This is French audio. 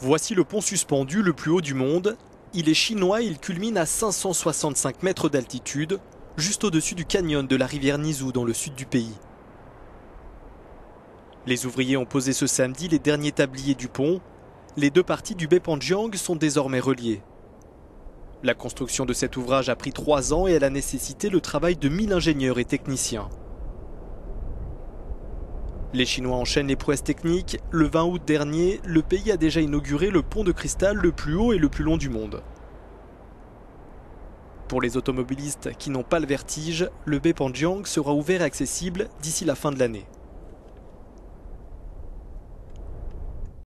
Voici le pont suspendu le plus haut du monde. Il est chinois et il culmine à 565 mètres d'altitude, juste au-dessus du canyon de la rivière Nizou dans le sud du pays. Les ouvriers ont posé ce samedi les derniers tabliers du pont. Les deux parties du Beipanjiang sont désormais reliées. La construction de cet ouvrage a pris trois ans et elle a nécessité le travail de 1000 ingénieurs et techniciens. Les Chinois enchaînent les prouesses techniques. Le 20 août dernier, le pays a déjà inauguré le pont de cristal le plus haut et le plus long du monde. Pour les automobilistes qui n'ont pas le vertige, le Beipanjiang sera ouvert et accessible d'ici la fin de l'année.